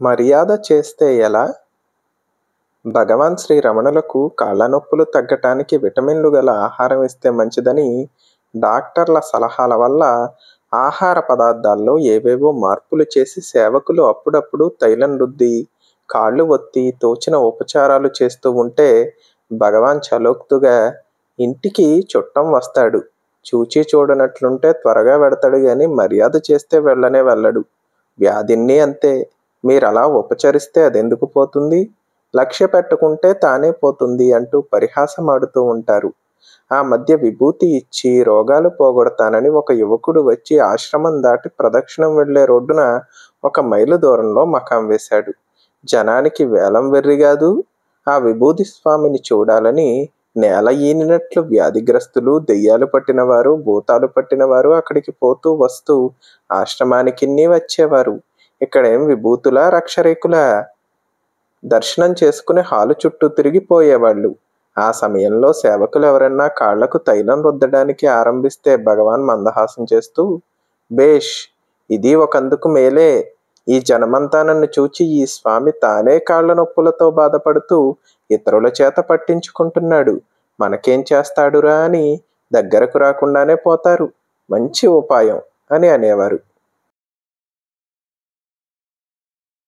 మర్యాద చేస్తే ఎలా? భగవాన్ శ్రీ రమణులకు కాళ్ళ నొప్పులు తగ్గటానికి విటమిన్లు గల ఆహారం ఇస్తే మంచిదని డాక్టర్ల సలహాల వల్ల ఆహార పదార్థాల్లో ఏవేవో మార్పులు చేసి సేవకులు అప్పుడప్పుడు తైలం రుద్ది కాళ్ళు ఒత్తి తోచిన ఉపచారాలు చేస్తూ ఉంటే భగవాన్ చలోక్తుగా ఇంటికి చుట్టం వస్తాడు. చూచి చూడనట్లుంటే త్వరగా వెడతాడు కానీ మర్యాద చేస్తే వెళ్ళనే వెళ్ళడు. వ్యాధిని అంతే. మీరు అలా ఉపచరిస్తే అదెందుకు పోతుంది? లక్ష్య పెట్టుకుంటే తానే పోతుంది అంటూ పరిహాసం ఆడుతూ ఉంటారు. ఆ మధ్య విభూతి ఇచ్చి రోగాలు పోగొడతానని ఒక యువకుడు వచ్చి ఆశ్రమం దాటి ప్రదక్షిణం వెళ్ళే రోడ్డున ఒక మైలు దూరంలో మకాం వేశాడు. జనానికి వేలం వెర్రి కాదు ఆ విభూతి స్వామిని చూడాలని నేల ఈనినట్లు వ్యాధిగ్రస్తులు దెయ్యాలు పట్టినవారు భూతాలు పట్టినవారు అక్కడికి పోతూ వస్తూ ఆశ్రమానికి వచ్చేవారు. ఇక్కడేం విభూతులా రక్షరేకులా? దర్శనం చేసుకుని హాలు చుట్టూ తిరిగిపోయేవాళ్ళు. ఆ సమయంలో సేవకులు ఎవరన్నా కాళ్ళకు తైలం రుద్దడానికి ఆరంభిస్తే భగవాన్ మందహాసం చేస్తూ బేష్ ఇది ఒకందుకు మేలే. ఈ జనమంతా నన్ను చూచి ఈ స్వామి తానే కాళ్ళ నొప్పులతో బాధపడుతూ ఇతరుల చేత పట్టించుకుంటున్నాడు. మనకేం చేస్తాడురా అని దగ్గరకు రాకుండానే పోతారు. మంచి ఉపాయం అని అనేవారు.